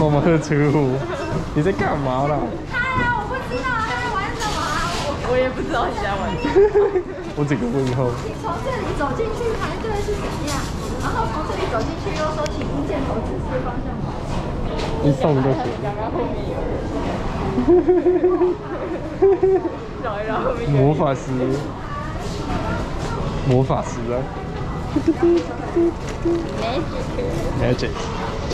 我们喝出乎，你在干嘛啦？嗨呀，我不知道他在玩什么、我我也不知道你在玩什么。我整个问号。你从这里走进去排队是怎样？然后从这里走进去又说请用箭头指示方向吗？你上不去。绕一后面。绕一绕。魔法师。魔法师啊。Magic。，magic。